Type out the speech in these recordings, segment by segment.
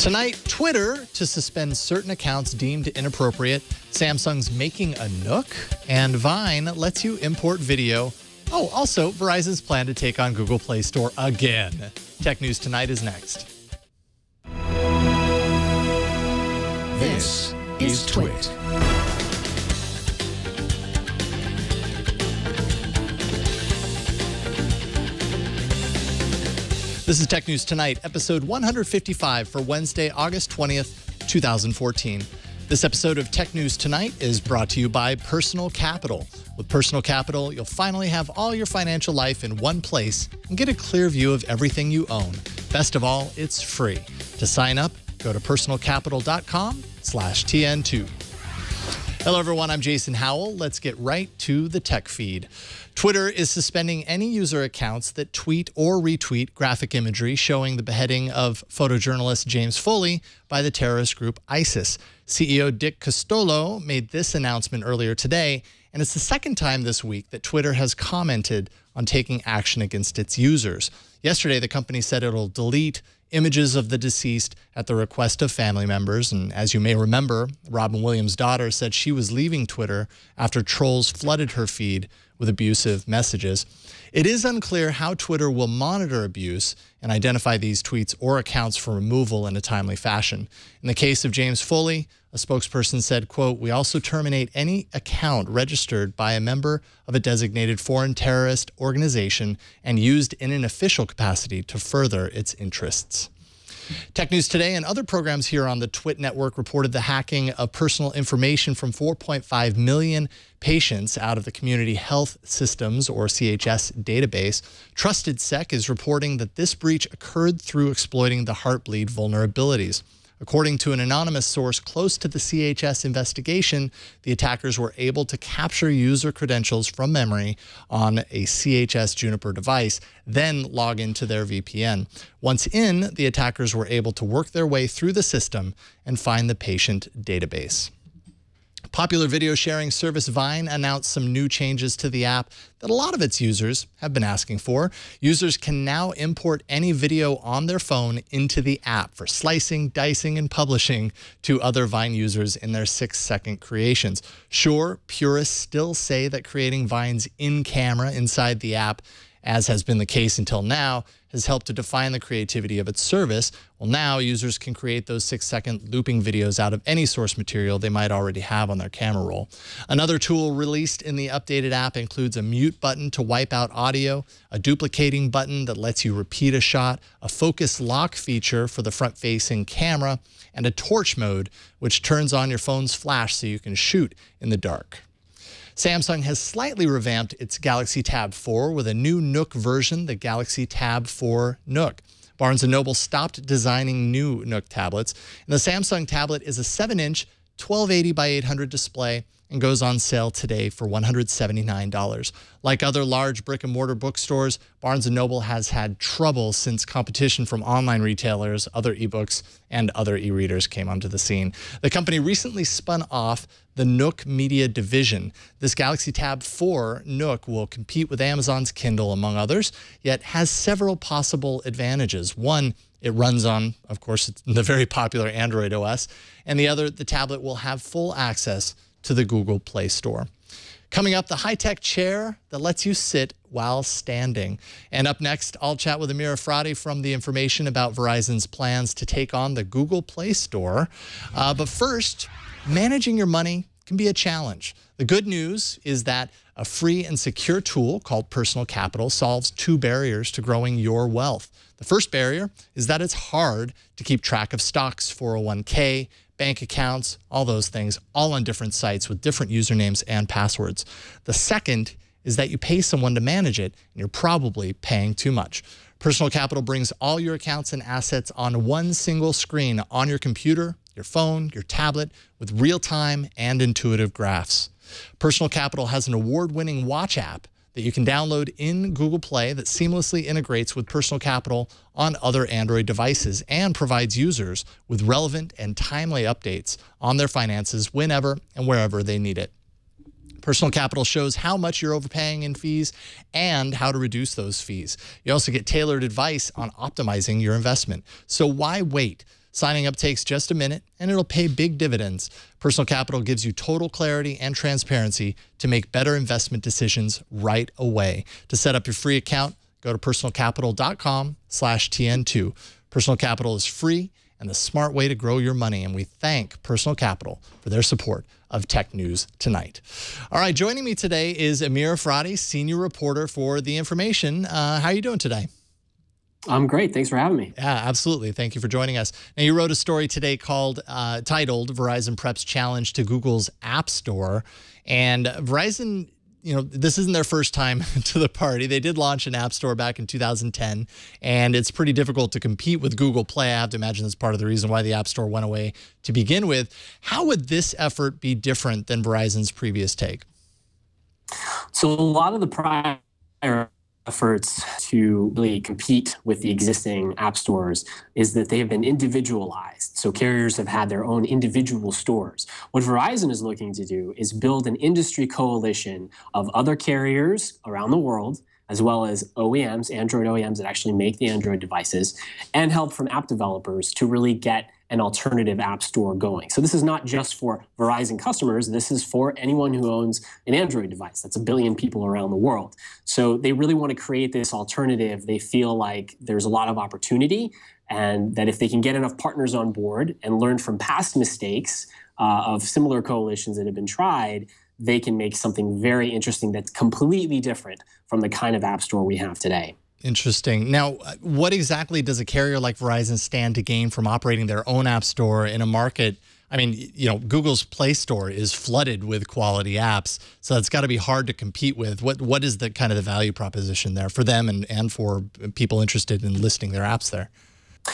Tonight, Twitter to suspend certain accounts deemed inappropriate, Samsung's making a Nook, and Vine lets you import video. Oh, also, Verizon's plan to take on Google Play Store again. Tech News Tonight is next. This is TWiT. This is Tech News Tonight, episode 155 for Wednesday, August 20th, 2014. This episode of Tech News Tonight is brought to you by Personal Capital. With Personal Capital, you'll finally have all your financial life in one place and get a clear view of everything you own. Best of all, it's free. To sign up, go to personalcapital.com slash TN2. Hello, everyone. I'm Jason Howell. Let's get right to the tech feed. Twitter is suspending any user accounts that tweet or retweet graphic imagery showing the beheading of photojournalist James Foley by the terrorist group ISIS. CEO Dick Costolo made this announcement earlier today, and it's the second time this week that Twitter has commented on taking action against its users. Yesterday, the company said it'll delete images of the deceased at the request of family members. And as you may remember, Robin Williams' daughter said she was leaving Twitter after trolls flooded her feed with abusive messages. It is unclear how Twitter will monitor abuse and identify these tweets or accounts for removal in a timely fashion. In the case of James Foley, a spokesperson said, quote, we also terminate any account registered by a member of a designated foreign terrorist organization and used in an official capacity to further its interests. Tech News Today and other programs here on the TWiT Network reported the hacking of personal information from 4.5 million patients out of the Community Health Systems, or CHS, database. TrustedSec is reporting that this breach occurred through exploiting the Heartbleed vulnerabilities. According to an anonymous source close to the CHS investigation, the attackers were able to capture user credentials from memory on a CHS Juniper device, then log into their VPN. Once in, the attackers were able to work their way through the system and find the patient database. Popular video sharing service Vine announced some new changes to the app that a lot of its users have been asking for. Users can now import any video on their phone into the app for slicing, dicing, and publishing to other Vine users in their six second creations. Sure, purists still say that creating Vines in camera inside the app as has been the case until now, has helped to define the creativity of its service. Well, now users can create those six second looping videos out of any source material they might already have on their camera roll. Another tool released in the updated app includes a mute button to wipe out audio, a duplicating button that lets you repeat a shot, a focus lock feature for the front facing camera, and a torch mode, which turns on your phone's flash so you can shoot in the dark. Samsung has slightly revamped its Galaxy Tab 4 with a new Nook version, the Galaxy Tab 4 Nook. Barnes & Noble stopped designing new Nook tablets, and the Samsung tablet is a 7-inch 1280 by 800 display and goes on sale today for $179. Like other large brick and mortar bookstores, Barnes & Noble has had trouble since competition from online retailers, other ebooks, and other e-readers came onto the scene. The company recently spun off the Nook Media Division. This Galaxy Tab 4 Nook will compete with Amazon's Kindle, among others, yet has several possible advantages. One, it runs on, of course, the very popular Android OS, and the other, the tablet will have full access to the Google Play Store. Coming up, the high-tech chair that lets you sit while standing. And up next, I'll chat with Amir Efrati from the information about Verizon's plans to take on the Google Play Store. Uh, but first, managing your money can be a challenge. The good news is that a free and secure tool called Personal Capital solves two barriers to growing your wealth. The first barrier is that it's hard to keep track of stocks, 401k, bank accounts, all those things, all on different sites with different usernames and passwords. The second is that you pay someone to manage it, and you're probably paying too much. Personal Capital brings all your accounts and assets on one single screen on your computer, your phone, your tablet, with real-time and intuitive graphs. Personal Capital has an award-winning watch app that you can download in Google Play that seamlessly integrates with Personal Capital on other Android devices and provides users with relevant and timely updates on their finances whenever and wherever they need it. Personal Capital shows how much you're overpaying in fees and how to reduce those fees. You also get tailored advice on optimizing your investment. So why wait? Signing up takes just a minute and it'll pay big dividends. Personal Capital gives you total clarity and transparency to make better investment decisions right away. To set up your free account, go to personalcapital.com slash TN2. Personal Capital is free and the smart way to grow your money. And we thank Personal Capital for their support of Tech News Tonight. All right, joining me today is Amir Efrati, senior reporter for The Information. Uh, how are you doing today? I'm great. Thanks for having me. Yeah, absolutely. Thank you for joining us. Now, you wrote a story today called, uh, titled Verizon Preps Challenge to Google's App Store. And Verizon, you know, this isn't their first time to the party. They did launch an app store back in 2010, and it's pretty difficult to compete with Google Play. I have to imagine that's part of the reason why the App Store went away to begin with. How would this effort be different than Verizon's previous take? So, a lot of the prior efforts to really compete with the existing app stores is that they have been individualized. So carriers have had their own individual stores. What Verizon is looking to do is build an industry coalition of other carriers around the world as well as OEMs, Android OEMs that actually make the Android devices, and help from app developers to really get an alternative app store going. So this is not just for Verizon customers, this is for anyone who owns an Android device. That's a billion people around the world. So they really want to create this alternative. They feel like there's a lot of opportunity and that if they can get enough partners on board and learn from past mistakes uh, of similar coalitions that have been tried, they can make something very interesting that's completely different from the kind of app store we have today. Interesting. Now, what exactly does a carrier like Verizon stand to gain from operating their own app store in a market? I mean, you know, Google's Play Store is flooded with quality apps, so it's got to be hard to compete with. What what is the kind of the value proposition there for them and and for people interested in listing their apps there?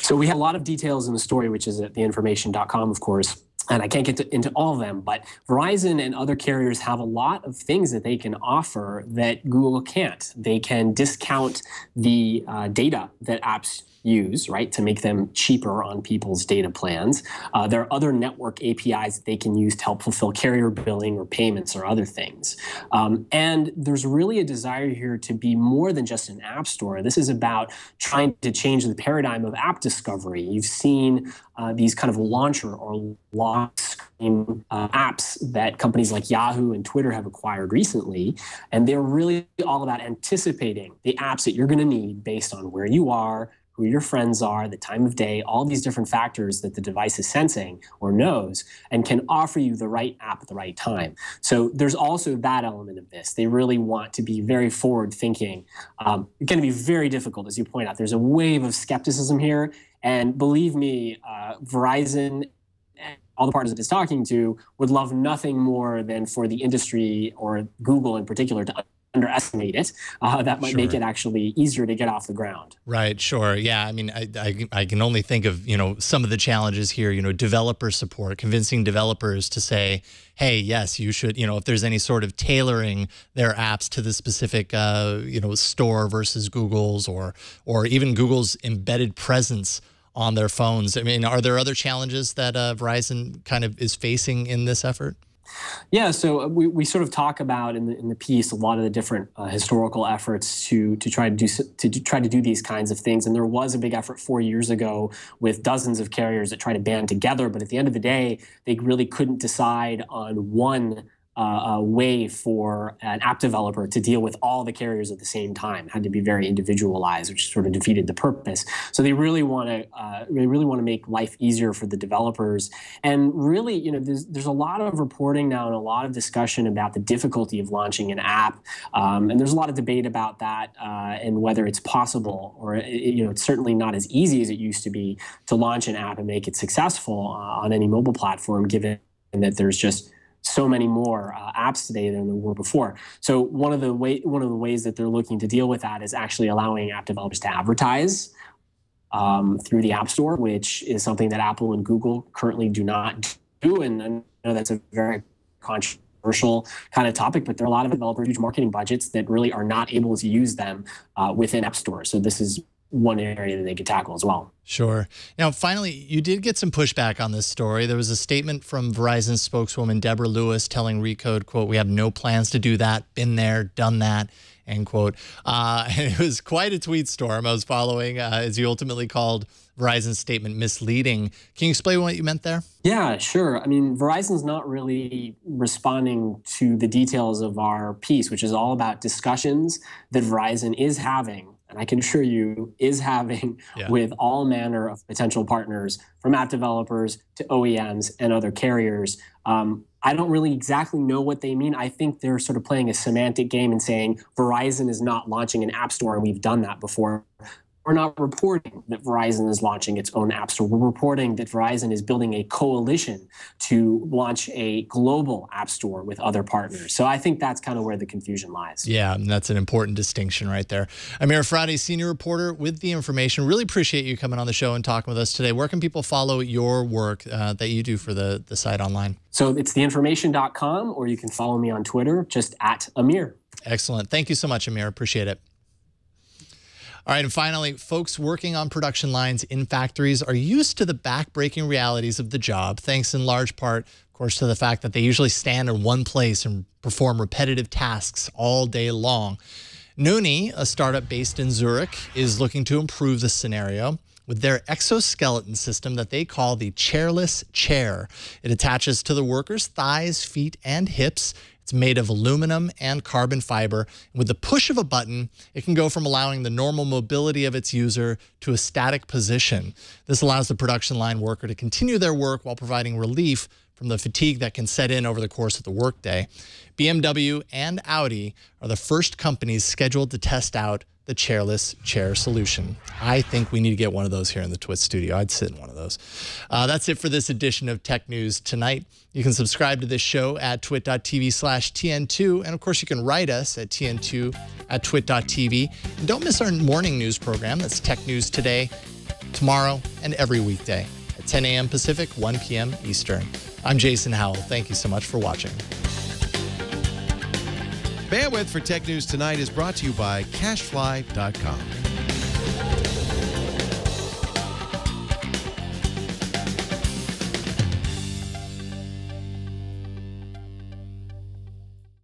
So we have a lot of details in the story, which is at theinformation.com, of course and I can't get to, into all of them, but Verizon and other carriers have a lot of things that they can offer that Google can't. They can discount the uh, data that apps use, right, to make them cheaper on people's data plans. Uh, there are other network APIs that they can use to help fulfill carrier billing or payments or other things. Um, and there's really a desire here to be more than just an app store. This is about trying to change the paradigm of app discovery. You've seen uh, these kind of launcher or lock screen uh, apps that companies like Yahoo and Twitter have acquired recently. And they're really all about anticipating the apps that you're going to need based on where you are, who your friends are, the time of day, all these different factors that the device is sensing or knows, and can offer you the right app at the right time. So there's also that element of this. They really want to be very forward thinking. Um, it's going to be very difficult, as you point out. There's a wave of skepticism here. And believe me, uh, Verizon all the partners that it's talking to would love nothing more than for the industry or Google in particular to underestimate it, uh, that might sure. make it actually easier to get off the ground. Right. Sure. Yeah. I mean, I, I, I, can only think of, you know, some of the challenges here, you know, developer support, convincing developers to say, hey, yes, you should, you know, if there's any sort of tailoring their apps to the specific, uh, you know, store versus Google's or, or even Google's embedded presence on their phones. I mean, are there other challenges that uh, Verizon kind of is facing in this effort? Yeah, so uh, we, we sort of talk about in the, in the piece a lot of the different uh, historical efforts to to try to do to, to try to do these kinds of things, and there was a big effort four years ago with dozens of carriers that tried to band together, but at the end of the day, they really couldn't decide on one uh, way for an app developer to deal with all the carriers at the same time. It had to be very individualized, which sort of defeated the purpose. So they really want to uh, they really want to make life easier for the developers. And really, you know, there's there's a lot of reporting now and a lot of discussion about the difficulty of launching an app. Um, and there's a lot of debate about that uh, and whether it's possible or it, you know it's certainly not as easy as it used to be to launch an app and make it successful uh, on any mobile platform, given that there's just so many more uh, apps today than there were before. So one of the way one of the ways that they're looking to deal with that is actually allowing app developers to advertise um, through the App Store, which is something that Apple and Google currently do not do. And I know that's a very controversial kind of topic, but there are a lot of developers, huge marketing budgets that really are not able to use them uh, within App Store. So this is one area that they could tackle as well. Sure. Now, finally, you did get some pushback on this story. There was a statement from Verizon spokeswoman Deborah Lewis telling Recode, quote, we have no plans to do that, been there, done that, end quote. Uh, and it was quite a tweet storm I was following uh, as you ultimately called Verizon's statement misleading. Can you explain what you meant there? Yeah, sure. I mean, Verizon's not really responding to the details of our piece, which is all about discussions that Verizon is having and I can assure you is having yeah. with all manner of potential partners from app developers to OEMs and other carriers. Um, I don't really exactly know what they mean. I think they're sort of playing a semantic game and saying Verizon is not launching an app store, and we've done that before. We're not reporting that Verizon is launching its own app store. We're reporting that Verizon is building a coalition to launch a global app store with other partners. So I think that's kind of where the confusion lies. Yeah, and that's an important distinction right there. Amir Efrati, senior reporter with the information. Really appreciate you coming on the show and talking with us today. Where can people follow your work uh, that you do for the, the site online? So it's theinformation.com, or you can follow me on Twitter, just at Amir. Excellent. Thank you so much, Amir. Appreciate it. All right, and finally, folks working on production lines in factories are used to the backbreaking realities of the job, thanks in large part, of course, to the fact that they usually stand in one place and perform repetitive tasks all day long. Noonee, a startup based in Zurich, is looking to improve the scenario with their exoskeleton system that they call the chairless chair. It attaches to the worker's thighs, feet, and hips it's made of aluminum and carbon fiber. with the push of a button, it can go from allowing the normal mobility of its user to a static position. This allows the production line worker to continue their work while providing relief from the fatigue that can set in over the course of the workday. BMW and Audi are the first companies scheduled to test out the chairless chair solution. I think we need to get one of those here in the TWiT studio. I'd sit in one of those. Uh, that's it for this edition of Tech News Tonight. You can subscribe to this show at twit.tv slash TN2. And of course, you can write us at TN2 at twit.tv. And don't miss our morning news program. That's Tech News Today, tomorrow, and every weekday at 10 a.m. Pacific, 1 p.m. Eastern. I'm Jason Howell. Thank you so much for watching. Bandwidth for Tech News Tonight is brought to you by CacheFly.com.